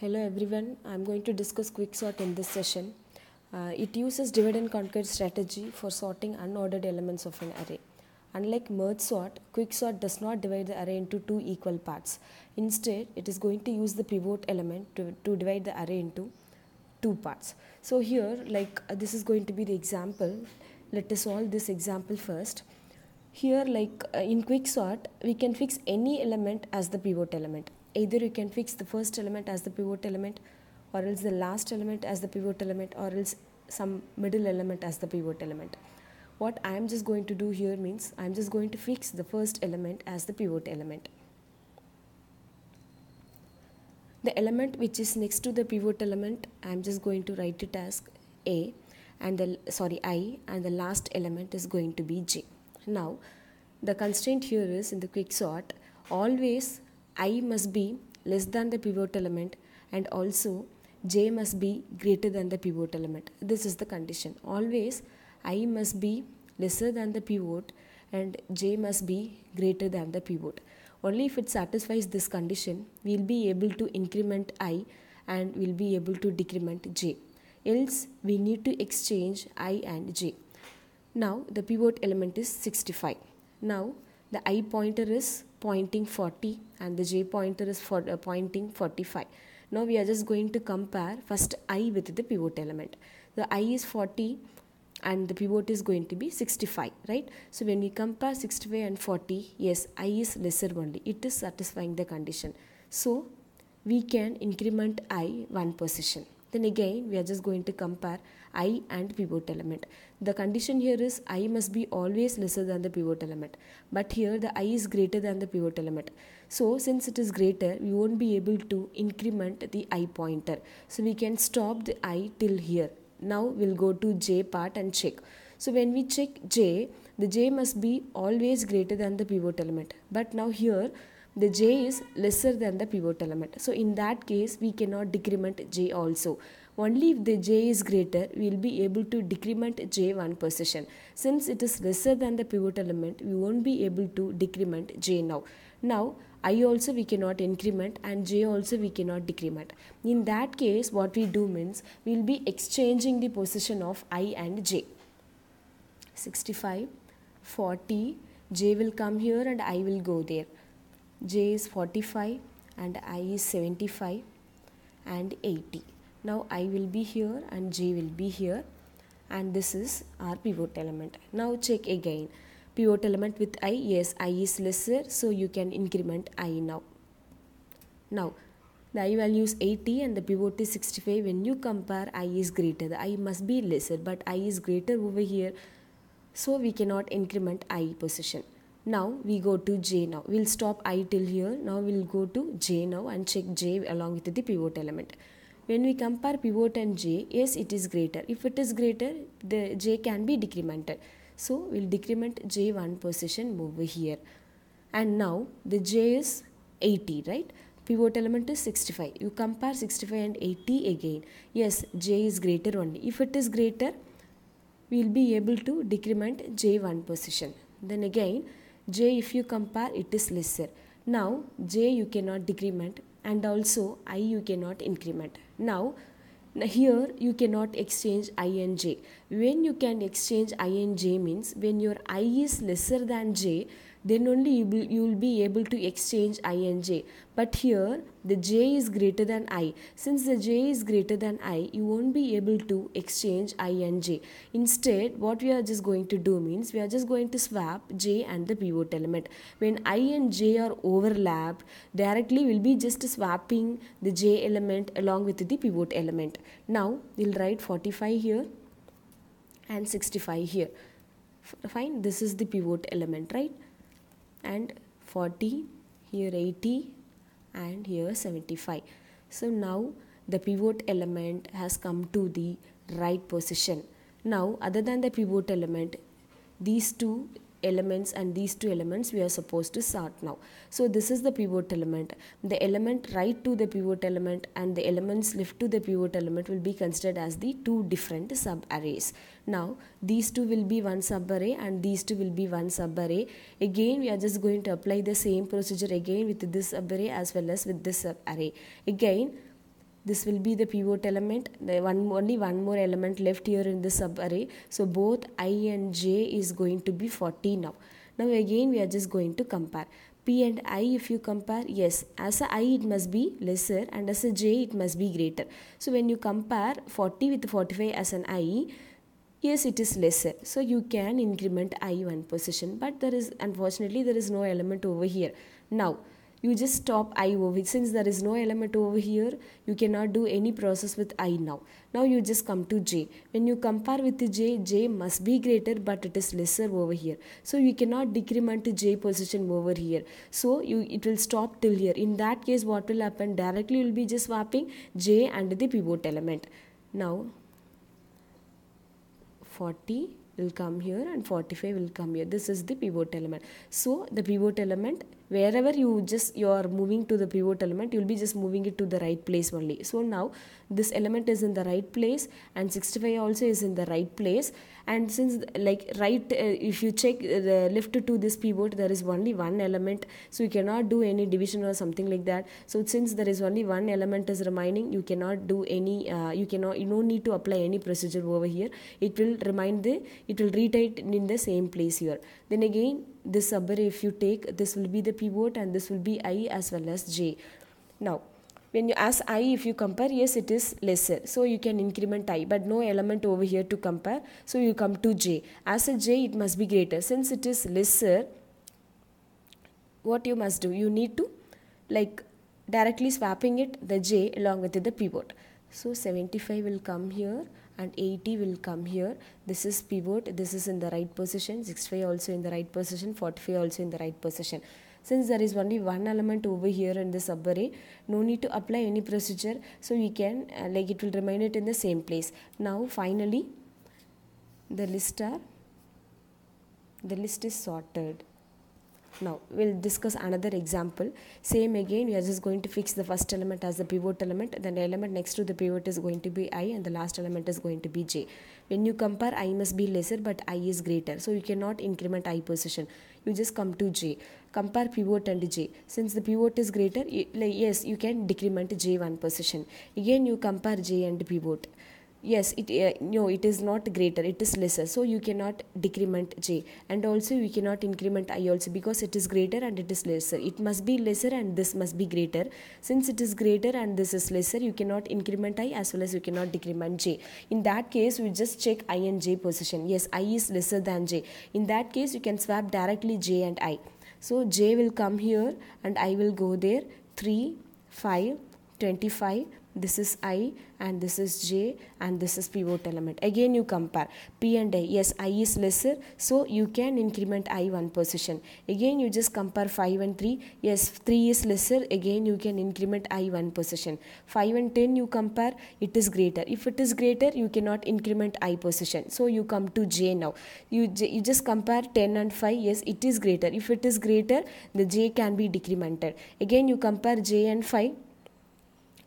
Hello everyone, I am going to discuss quicksort in this session. Uh, it uses divide and conquer strategy for sorting unordered elements of an array. Unlike merge sort, quicksort does not divide the array into two equal parts. Instead, it is going to use the pivot element to, to divide the array into two parts. So here, like uh, this is going to be the example. Let us solve this example first. Here, like uh, in quicksort, we can fix any element as the pivot element. Either you can fix the first element as the pivot element, or else the last element as the pivot element, or else some middle element as the pivot element. What I am just going to do here means I am just going to fix the first element as the pivot element. The element which is next to the pivot element, I am just going to write it as A and the sorry I and the last element is going to be J. Now the constraint here is in the quicksort always I must be less than the pivot element and also j must be greater than the pivot element. This is the condition. Always i must be lesser than the pivot and j must be greater than the pivot. Only if it satisfies this condition, we will be able to increment i and we will be able to decrement j. Else, we need to exchange i and j. Now, the pivot element is 65. Now, the i pointer is pointing 40 and the j pointer is for uh, pointing 45 now we are just going to compare first i with the pivot element. The i is 40 and the pivot is going to be 65 right? So when we compare 65 and 40 yes i is lesser only. It is satisfying the condition. So we can increment i one position. Then again we are just going to compare i and pivot element. The condition here is i must be always lesser than the pivot element. But here the i is greater than the pivot element. So since it is greater, we won't be able to increment the i pointer. So we can stop the i till here. Now we'll go to j part and check. So when we check j, the j must be always greater than the pivot element. But now here the j is lesser than the pivot element. So in that case, we cannot decrement j also. Only if the j is greater, we will be able to decrement j one position. Since it is lesser than the pivot element, we won't be able to decrement j now. Now, i also we cannot increment and j also we cannot decrement. In that case, what we do means, we will be exchanging the position of i and j. 65, 40, j will come here and i will go there j is 45 and i is 75 and 80 now i will be here and j will be here. And this is our pivot element. Now check again. Pivot element with i. Yes i is lesser so you can increment i now. Now the i value is 80 and the pivot is 65 when you compare i is greater. The i must be lesser but i is greater over here so we cannot increment i position. Now we go to J now. We'll stop I till here. Now we'll go to J now and check J along with the pivot element. When we compare pivot and J, yes it is greater. If it is greater, the J can be decremented. So we'll decrement J one position over here. And now the J is 80, right? Pivot element is 65. You compare 65 and 80 again. Yes, J is greater only. If it is greater, we'll be able to decrement J one position. Then again, j if you compare it is lesser now j you cannot decrement and also i you cannot increment. Now here you cannot exchange i and j. When you can exchange i and j means when your i is lesser than j then only you will, you will be able to exchange i and j. But here the j is greater than i. Since the j is greater than i you won't be able to exchange i and j. Instead what we are just going to do means we are just going to swap j and the pivot element. When i and j are overlapped directly we'll be just swapping the j element along with the pivot element. Now we'll write 45 here and 65 here. Fine this is the pivot element right and 40 here 80 and here 75 so now the pivot element has come to the right position. Now other than the pivot element these two elements and these two elements we are supposed to sort now. So this is the pivot element. The element right to the pivot element and the elements left to the pivot element will be considered as the two different sub-arrays. Now these two will be one sub-array and these two will be one sub-array. Again we are just going to apply the same procedure again with this sub-array as well as with this sub-array. Again this will be the pivot element. The one only one more element left here in this subarray so both i and j is going to be 40 now. Now again we are just going to compare. P and i if you compare yes as a i it must be lesser and as a j it must be greater. So when you compare 40 with 45 as an i yes it is lesser. So you can increment i one position but there is unfortunately there is no element over here. Now you just stop i over since there is no element over here you cannot do any process with i now. Now you just come to j. When you compare with the j j must be greater but it is lesser over here. So you cannot decrement j position over here. So you it will stop till here. In that case what will happen? Directly you will be just swapping j and the pivot element. Now 40 will come here and 45 will come here. This is the pivot element. So the pivot element wherever you just you are moving to the pivot element you will be just moving it to the right place only. So now this element is in the right place and 65 also is in the right place. And since like right uh, if you check the left to this pivot there is only one element. So you cannot do any division or something like that. So since there is only one element is remaining you cannot do any uh, you cannot you don't need to apply any procedure over here. It will remind the it will retype in the same place here. Then again this subarray if you take this will be the pivot and this will be i as well as j. Now when you ask i if you compare yes it is lesser. So you can increment i but no element over here to compare. So you come to j. As a j it must be greater. Since it is lesser what you must do? You need to like directly swapping it the j along with the pivot so 75 will come here and 80 will come here. This is pivot. This is in the right position. 65 also in the right position. 45 also in the right position. Since there is only one element over here in the subarray no need to apply any procedure. So we can uh, like it will remain it in the same place. Now finally the list are the list is sorted now we'll discuss another example. Same again we are just going to fix the first element as the pivot element. Then the element next to the pivot is going to be i and the last element is going to be j. When you compare i must be lesser but i is greater. So you cannot increment i position. You just come to j. Compare pivot and j. Since the pivot is greater yes you can decrement j one position. Again you compare j and pivot yes it uh, no it is not greater it is lesser. So you cannot decrement j. And also you cannot increment i also because it is greater and it is lesser. It must be lesser and this must be greater. Since it is greater and this is lesser you cannot increment i as well as you cannot decrement j. In that case we just check i and j position. Yes i is lesser than j. In that case you can swap directly j and i. So j will come here and i will go there. 3 5 25 this is i and this is j and this is pivot element. Again you compare. P and i yes i is lesser so you can increment i one position. Again you just compare 5 and 3 yes 3 is lesser. Again you can increment i one position. 5 and 10 you compare. It is greater. If it is greater you cannot increment i position. So you come to j now. You you just compare 10 and 5 yes it is greater. If it is greater the j can be decremented. Again you compare j and 5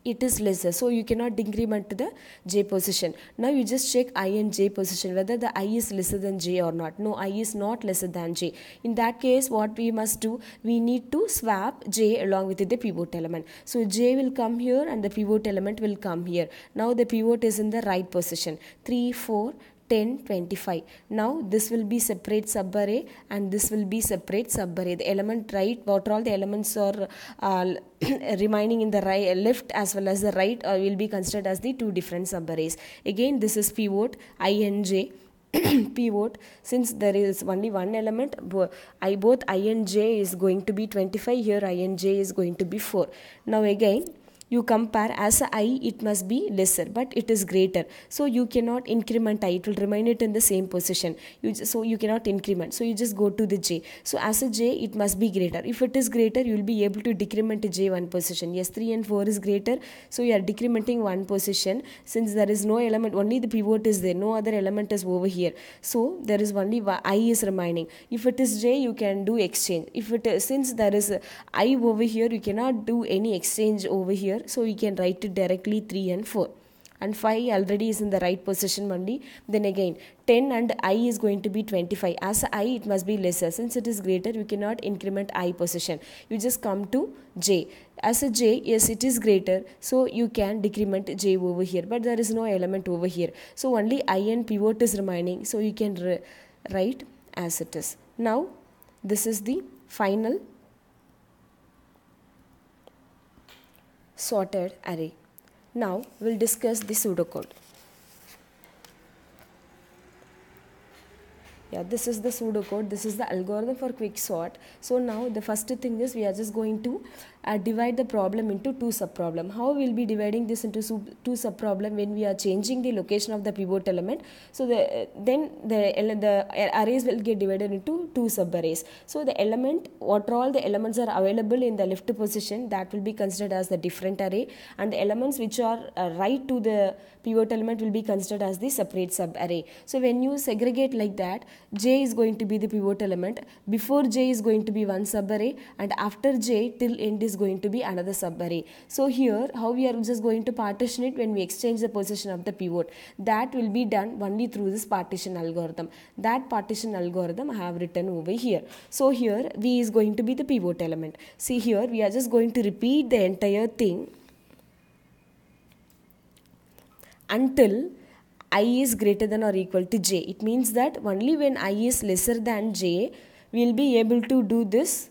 it is lesser. So you cannot decrement the j position. Now you just check i and j position whether the i is lesser than j or not. No i is not lesser than j. In that case what we must do we need to swap j along with the pivot element. So j will come here and the pivot element will come here. Now the pivot is in the right position. 3 4 10 25 now this will be separate subarray and this will be separate subarray. The element right what all the elements are uh, remaining in the right left as well as the right uh, will be considered as the two different subarrays. Again this is pivot inj pivot. Since there is only one element i both i and j is going to be 25 here i and j is going to be 4 now again you compare as a i it must be lesser but it is greater. So you cannot increment i it will remain it in the same position. You just, so you cannot increment. So you just go to the j. So as a j it must be greater. If it is greater you will be able to decrement j one position. Yes 3 and 4 is greater. So you are decrementing one position. Since there is no element only the pivot is there. No other element is over here. So there is only i is remaining. If it is j you can do exchange. If it is, since there is i over here you cannot do any exchange over here so we can write it directly 3 and 4 and 5 already is in the right position only. Then again 10 and i is going to be 25 as i it must be lesser. Since it is greater you cannot increment i position. You just come to j. As a j yes it is greater so you can decrement j over here. But there is no element over here. So only i and pivot is remaining. So you can write as it is. Now this is the final sorted array. Now we'll discuss the pseudocode. yeah this is the pseudocode this is the algorithm for quick sort so now the first thing is we are just going to uh, divide the problem into two subproblem. How we'll be dividing this into two subproblem when we are changing the location of the pivot element? So the then the the arrays will get divided into two subarrays. So the element what are all the elements are available in the left position that will be considered as the different array. And the elements which are uh, right to the pivot element will be considered as the separate subarray. So when you segregate like that j is going to be the pivot element. Before j is going to be one subarray. And after j till end is going to be another subarray so here how we are just going to partition it when we exchange the position of the pivot. That will be done only through this partition algorithm. That partition algorithm i have written over here. So here v is going to be the pivot element. See here we are just going to repeat the entire thing until i is greater than or equal to j. It means that only when i is lesser than j, we will be able to do this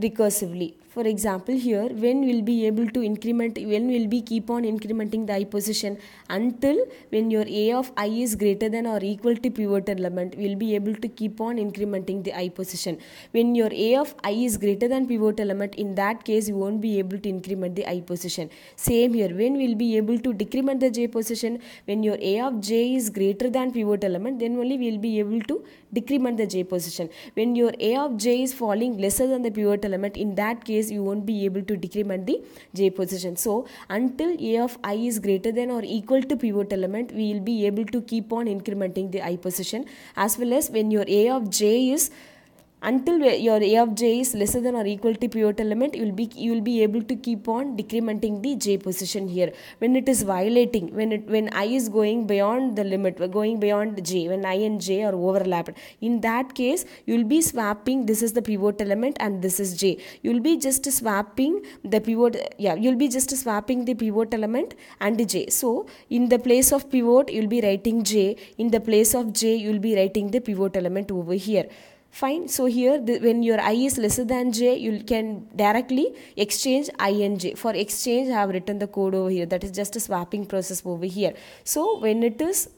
recursively for example here when we'll be able to increment when we'll be keep on incrementing the i position until when your a of i is greater than or equal to pivot element we'll be able to keep on incrementing the i position. When your a of i is greater than pivot element in that case you won't be able to increment the i position. Same here when we'll be able to decrement the j position when your a of j is greater than pivot element then only we'll be able to decrement the j position. When your a of j is falling lesser than the pivot element in that case case you won't be able to decrement the j position. So until a of i is greater than or equal to pivot element we will be able to keep on incrementing the i position as well as when your a of j is until your a of j is lesser than or equal to pivot element you will be you will be able to keep on decrementing the j position here. When it is violating when it when i is going beyond the limit going beyond j when i and j are overlapped. In that case you will be swapping this is the pivot element and this is j. You will be just swapping the pivot yeah you will be just swapping the pivot element and j. So in the place of pivot you will be writing j. In the place of j you will be writing the pivot element over here fine. So here the, when your i is lesser than j you can directly exchange i and j. For exchange i have written the code over here. That is just a swapping process over here. So when it is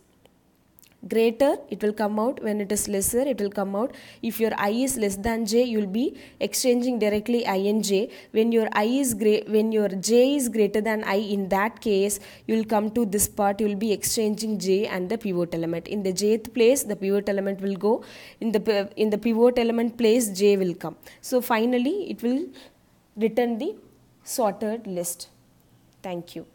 greater it will come out. When it is lesser it will come out. If your i is less than j you will be exchanging directly i and j. When your i is great when your j is greater than i in that case you will come to this part. You will be exchanging j and the pivot element. In the jth place the pivot element will go. In the in the pivot element place j will come. So finally it will return the sorted list. Thank you